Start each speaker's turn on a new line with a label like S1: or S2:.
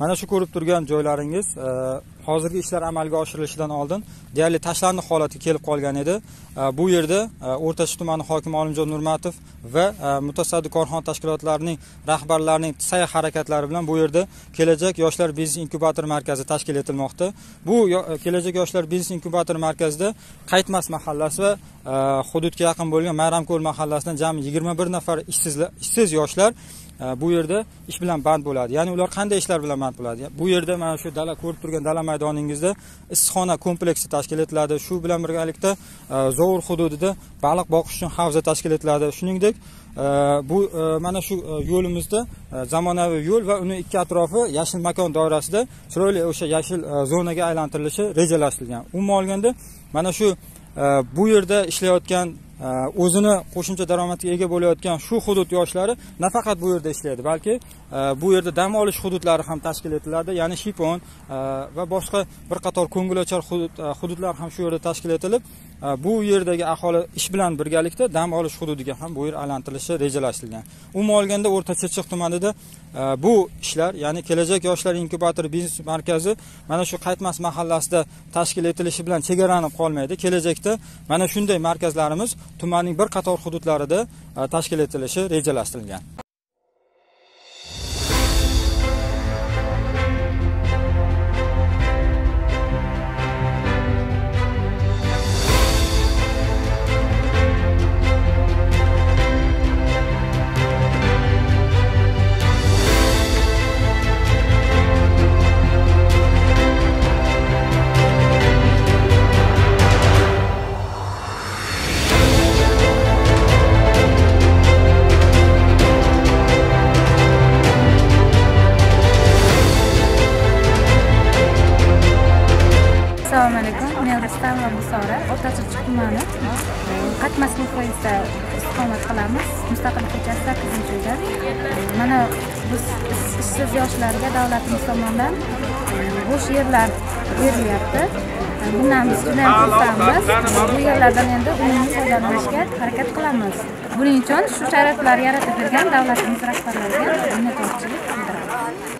S1: mana shu ko'rib turgan joylaringiz e, hozirgi ishlar amalga oshirilishidan oldin deyarli tashlandiq holatga kelib qolgan edi. E, bu yerda e, o'rtacha tumani hokimi olimjon nurmatov va e, mutasaddi korxona tashkilotlarining rahbarlarining sa'y harakatlari bilan bu yerda kelajak yoshlar biznes inkubator markazi tashkil etilmoqda. Bu kelajak yoshlar biznes inkubator markazida qaytmas mahallasi va hududga yaqin bo'lgan mayramko'l mahallasidan jami yigirma bir nafar ishsiz yoshlar bu yerda ish bilan band bo'ladi. Ya'ni ular qanday ishlar bilan band bo'ladi? Bu yerda mana shu dala ko'rib turgan dala maydoningizda issiqxona kompleksi tashkil etiladi. Shu bilan birgalikda e, zovur hududida baliq boqish uchun havza tashkil etiladi. Shuningdek e, bu e, mana shu yo'limizda zamonaviy yo'l va uni ikki atrofi yashil makon doirasida chiroyli o'sha yashil zonaga aylantirilishi rejalashtirilgan. Umuman olganda mana shu bu yerda ishlayotgan o'zini qo'shimcha daromadga ega bo'layotgan shu hudud yoshlari nafaqat bu yerda ishlaydi balki e, bu yerda dam olish hududlari ham tashkil etiladi ya'ni shipon e, va boshqa bir qator ko'ngilochar e, hududlar ham shu yerda tashkil etilib bu yerdagi aholi ish bilan birgalikda dam olish hududiga ham bu yer aylantirilishi rejalashtirilgan umuman olganda o'rta chirchiq tumanida bu ishlar ya'ni kelajak yoshlar inkubatori biznes markazi mana shu qaytmas mahallasida tashkil etilishi bilan chegaralanib qolmaydi. Kelajakda mana shunday markazlarimiz tumanning bir qator hududlarida e, tashkil etilishi rejalashtirilgan.
S2: Men rustamova musora o'rta chirchiq tumani qatmas muhayisda istiqomat qilamiz. Mustaqil ko'chasi sakkizinchi uyda mana biz ishsiz yoshlarga davlatimiz tomonidan bo'sh yerlar berilyapti. Bundan biz judayam xursandmiz. Bu yerlardan endi unumli foydalanishga harakat qilamiz. Buning uchun shu sharoitlar yaratib bergan davlatimiz rahbarlariga minnatdorchilik bildiramiz.